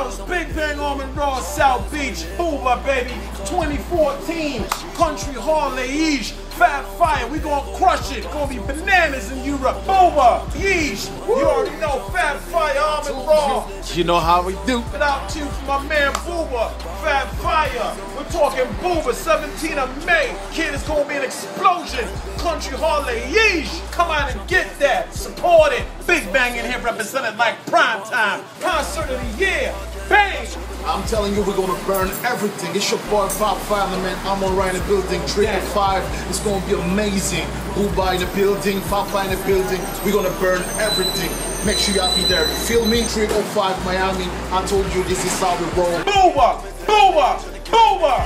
Big Bang Armin Raw, South Beach, Booba, baby. 2014, Country Hall Liège, Fab Faya. We gonna crush it. Gonna be bananas in Europe. Booba, Liège. You already know Fab Faya, Armin Raw. You know how we do. Shout out to my man Booba, Fab Faya. We're talking Booba, 17 of May. Kid, it's gonna be an explosion. Country Harley, yeesh. Come on and get that. Support it. Big Bang in here represented like prime time. Concert of the year. Bang! I'm telling you, we're gonna burn everything. It's your boy Pop Fire, man. I'm on right in the building, triple Yeah. five. It's gonna be amazing. Booba in the building, Papa in the building. We're gonna burn everything. Make sure y'all be there. Feel me, 305 Miami. I told you this is how we roll. Booba, Booba, Booba.